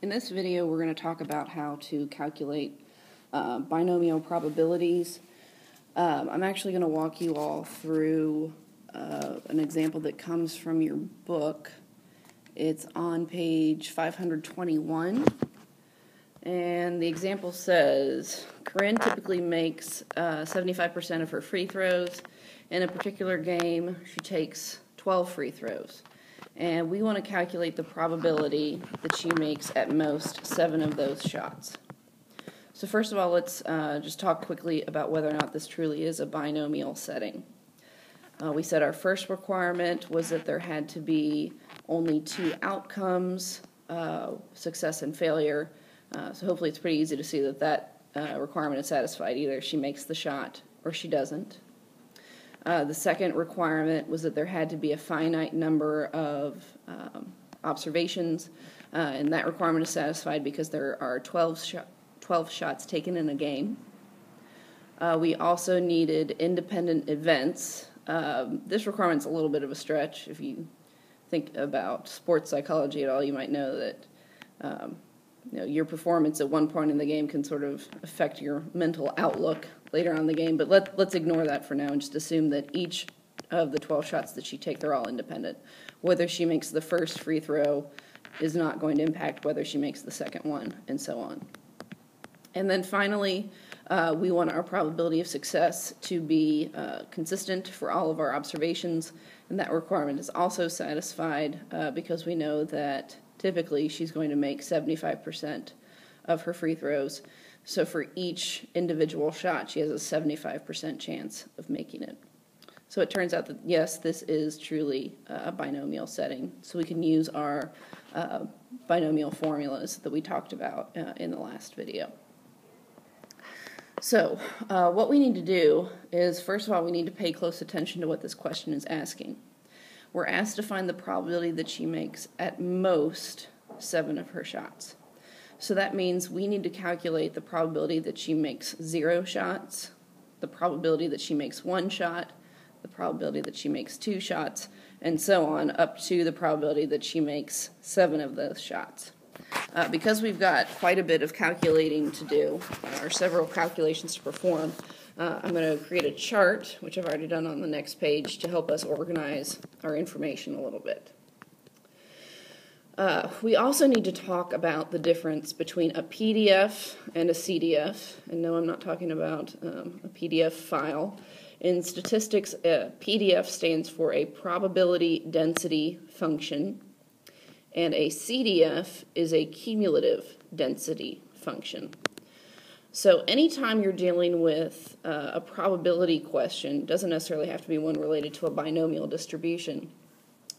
In this video, we're going to talk about how to calculate uh, binomial probabilities. Um, I'm actually going to walk you all through uh, an example that comes from your book. It's on page 521. And the example says Corinne typically makes uh, 75% of her free throws. In a particular game, she takes 12 free throws and we want to calculate the probability that she makes at most seven of those shots. So first of all, let's uh, just talk quickly about whether or not this truly is a binomial setting. Uh, we said our first requirement was that there had to be only two outcomes, uh, success and failure. Uh, so hopefully it's pretty easy to see that that uh, requirement is satisfied. Either she makes the shot or she doesn't. Uh, the second requirement was that there had to be a finite number of um, observations, uh, and that requirement is satisfied because there are 12, sh 12 shots taken in a game. Uh, we also needed independent events. Um, this requirement's a little bit of a stretch. If you think about sports psychology at all, you might know that um, you know, your performance at one point in the game can sort of affect your mental outlook later on in the game. But let, let's ignore that for now and just assume that each of the 12 shots that she takes, they're all independent. Whether she makes the first free throw is not going to impact whether she makes the second one, and so on. And then finally, uh, we want our probability of success to be uh, consistent for all of our observations, and that requirement is also satisfied uh, because we know that typically she's going to make 75% of her free throws. So for each individual shot, she has a 75% chance of making it. So it turns out that yes, this is truly a binomial setting. So we can use our uh, binomial formulas that we talked about uh, in the last video. So uh, what we need to do is, first of all, we need to pay close attention to what this question is asking. We're asked to find the probability that she makes at most seven of her shots. So that means we need to calculate the probability that she makes zero shots, the probability that she makes one shot, the probability that she makes two shots, and so on, up to the probability that she makes seven of those shots. Uh, because we've got quite a bit of calculating to do, or several calculations to perform, uh, I'm going to create a chart, which I've already done on the next page, to help us organize our information a little bit. Uh, we also need to talk about the difference between a PDF and a CDF. And no, I'm not talking about um, a PDF file. In statistics, a PDF stands for a probability density function, and a CDF is a cumulative density function. So, anytime you're dealing with uh, a probability question, doesn't necessarily have to be one related to a binomial distribution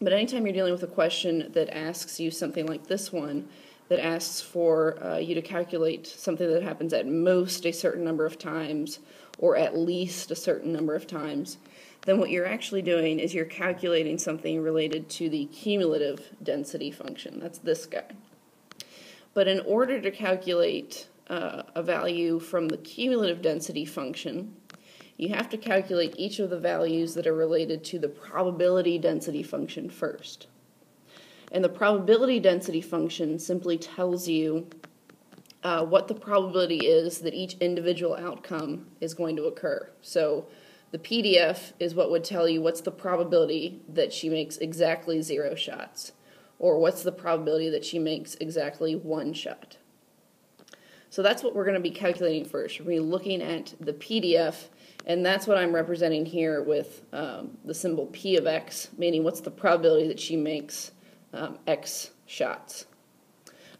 but anytime you're dealing with a question that asks you something like this one, that asks for uh, you to calculate something that happens at most a certain number of times or at least a certain number of times, then what you're actually doing is you're calculating something related to the cumulative density function. That's this guy. But in order to calculate uh, a value from the cumulative density function, you have to calculate each of the values that are related to the probability density function first. And the probability density function simply tells you uh, what the probability is that each individual outcome is going to occur. So the PDF is what would tell you what's the probability that she makes exactly zero shots, or what's the probability that she makes exactly one shot. So that's what we're going to be calculating first. We're going to be looking at the PDF and that's what I'm representing here with um, the symbol P of X, meaning what's the probability that she makes um, X shots.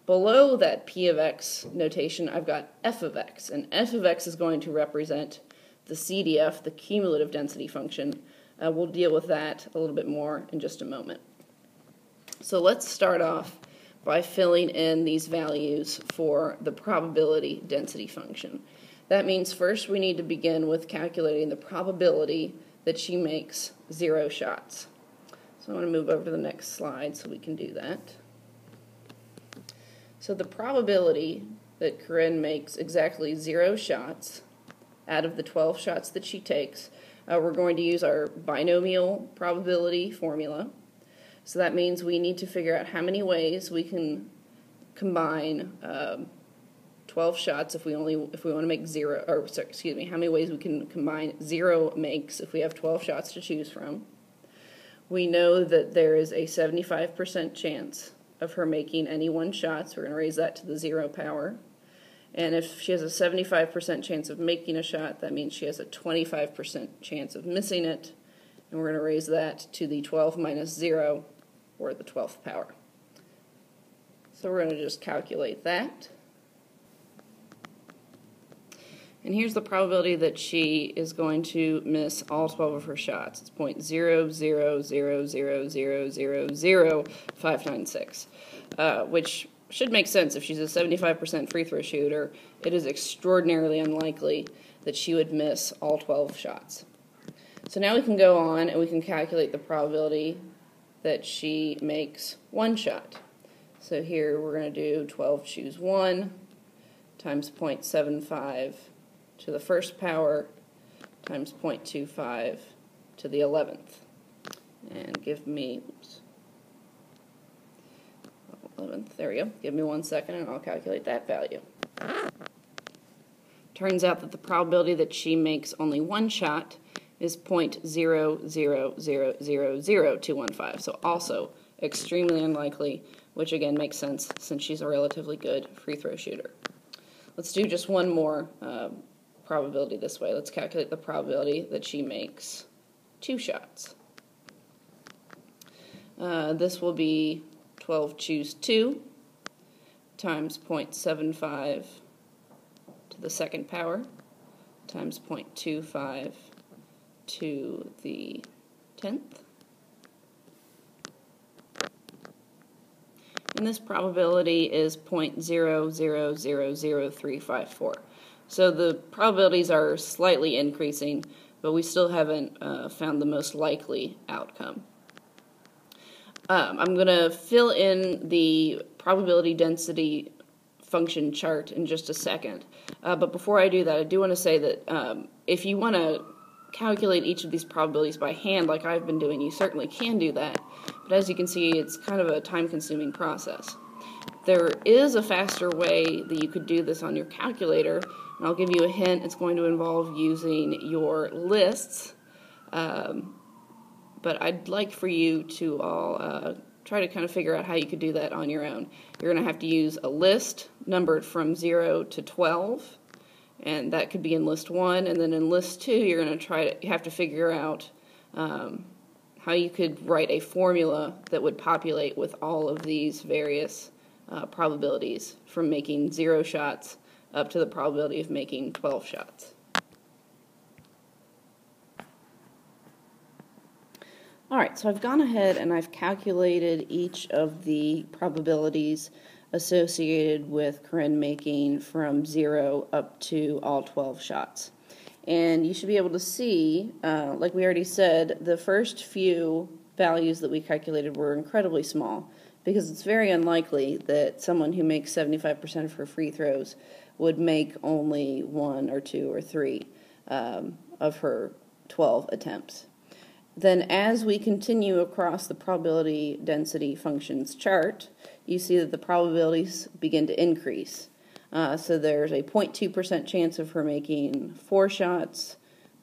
Below that P of X notation, I've got F of X, and F of X is going to represent the CDF, the cumulative density function. Uh, we'll deal with that a little bit more in just a moment. So let's start off by filling in these values for the probability density function. That means first we need to begin with calculating the probability that she makes zero shots. So I'm going to move over to the next slide so we can do that. So the probability that Corinne makes exactly zero shots out of the 12 shots that she takes, uh, we're going to use our binomial probability formula. So that means we need to figure out how many ways we can combine um, 12 shots if we only if we want to make zero or sorry, excuse me how many ways we can combine zero makes if we have 12 shots to choose from. We know that there is a 75% chance of her making any one shot so we're going to raise that to the zero power. And if she has a 75% chance of making a shot that means she has a 25% chance of missing it. And we're going to raise that to the 12 minus 0 or the 12th power so we're going to just calculate that and here's the probability that she is going to miss all 12 of her shots. It's 0.00000000596, uh, which should make sense. If she's a 75% free throw shooter, it is extraordinarily unlikely that she would miss all 12 shots. So now we can go on and we can calculate the probability that she makes one shot. So here we're going to do 12 choose 1 times 0.75 to the first power times 0.25 to the 11th. And give me, oops, 11th, there we go. Give me one second and I'll calculate that value. Turns out that the probability that she makes only one shot is 0.0000215, so also extremely unlikely, which again makes sense since she's a relatively good free throw shooter. Let's do just one more um, probability this way. Let's calculate the probability that she makes two shots. Uh, this will be 12 choose 2 times 0.75 to the second power times 0.25 to the 10th. And this probability is 0.000354. So the probabilities are slightly increasing, but we still haven't uh, found the most likely outcome. Um, I'm going to fill in the probability density function chart in just a second. Uh, but before I do that, I do want to say that um, if you want to calculate each of these probabilities by hand, like I've been doing, you certainly can do that. But as you can see, it's kind of a time consuming process. There is a faster way that you could do this on your calculator, and I'll give you a hint. It's going to involve using your lists, um, but I'd like for you to all uh, try to kind of figure out how you could do that on your own. You're going to have to use a list numbered from 0 to 12, and that could be in list 1, and then in list 2, you're going to try to, have to figure out um, how you could write a formula that would populate with all of these various uh, probabilities from making zero shots up to the probability of making 12 shots. All right, so I've gone ahead and I've calculated each of the probabilities associated with Corinne making from zero up to all 12 shots. And you should be able to see, uh, like we already said, the first few values that we calculated were incredibly small because it's very unlikely that someone who makes 75% of her free throws would make only one or two or three um, of her 12 attempts. Then, as we continue across the probability density functions chart, you see that the probabilities begin to increase. Uh, so there's a 0.2% chance of her making four shots,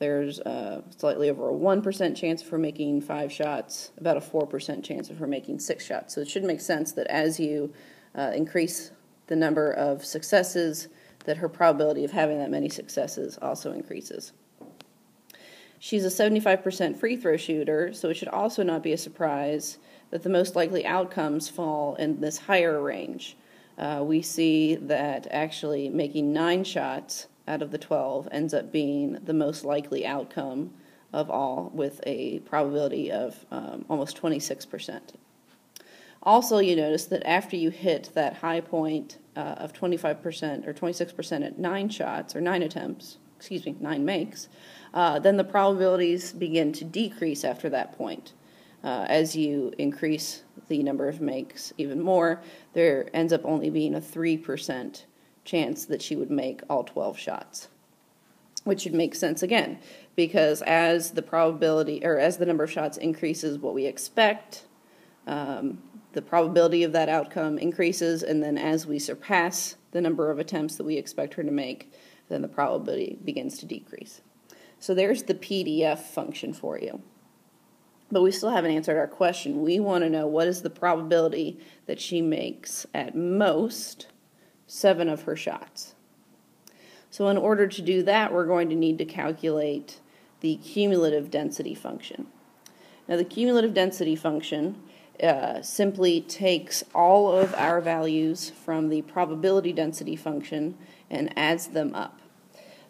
there's uh, slightly over a 1% chance for making five shots, about a 4% chance of her making six shots. So it should make sense that as you uh, increase the number of successes, that her probability of having that many successes also increases. She's a 75% free throw shooter, so it should also not be a surprise that the most likely outcomes fall in this higher range. Uh, we see that actually making nine shots out of the 12 ends up being the most likely outcome of all with a probability of um, almost 26%. Also, you notice that after you hit that high point uh, of 25% or 26% at nine shots or nine attempts, excuse me, nine makes, uh, then the probabilities begin to decrease after that point. Uh, as you increase the number of makes even more, there ends up only being a 3% chance that she would make all 12 shots, which would make sense again, because as the probability or as the number of shots increases, what we expect, um, the probability of that outcome increases, and then as we surpass the number of attempts that we expect her to make, then the probability begins to decrease. So there's the PDF function for you. But we still haven't answered our question. We want to know what is the probability that she makes at most seven of her shots. So in order to do that, we're going to need to calculate the cumulative density function. Now the cumulative density function uh, simply takes all of our values from the probability density function and adds them up.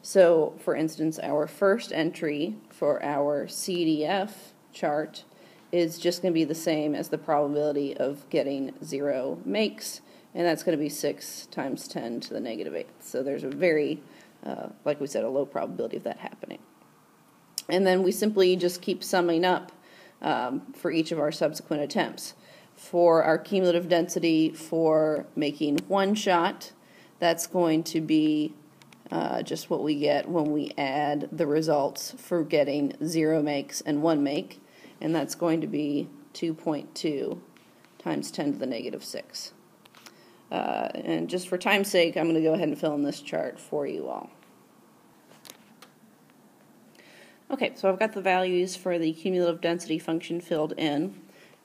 So, for instance, our first entry for our CDF chart is just going to be the same as the probability of getting zero makes, and that's going to be 6 times 10 to the negative 8. So there's a very, uh, like we said, a low probability of that happening. And then we simply just keep summing up um, for each of our subsequent attempts. For our cumulative density for making one shot, that's going to be uh, just what we get when we add the results for getting zero makes and one make, and that's going to be 2.2 times 10 to the negative 6. Uh, and just for time's sake, I'm going to go ahead and fill in this chart for you all. Okay, so I've got the values for the cumulative density function filled in.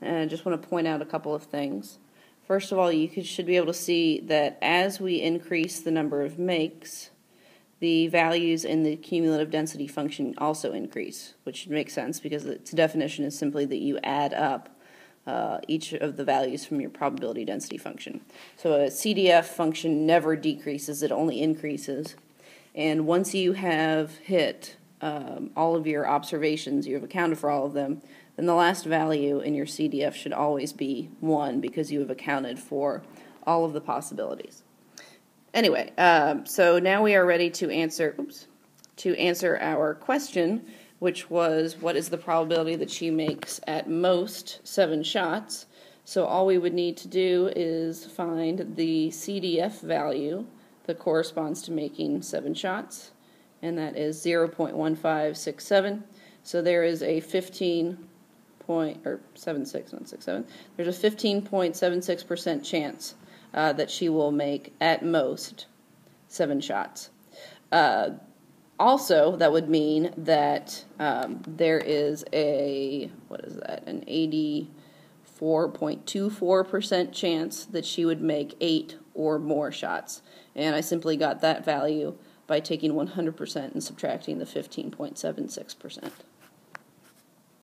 And I just want to point out a couple of things. First of all, you should be able to see that as we increase the number of makes, the values in the cumulative density function also increase, which makes sense because its definition is simply that you add up uh, each of the values from your probability density function. So a CDF function never decreases, it only increases. And once you have hit um, all of your observations, you have accounted for all of them, then the last value in your CDF should always be 1 because you have accounted for all of the possibilities. Anyway, um, so now we are ready to answer, oops, to answer our question, which was what is the probability that she makes at most seven shots? So all we would need to do is find the CDF value that corresponds to making seven shots and that is 0.1567. So there is a 15 point, or 76167, there's a 15.76% chance uh, that she will make at most seven shots. Uh, also, that would mean that um, there is a, what is that, an 84.24% chance that she would make eight or more shots. And I simply got that value by taking 100% and subtracting the 15.76%.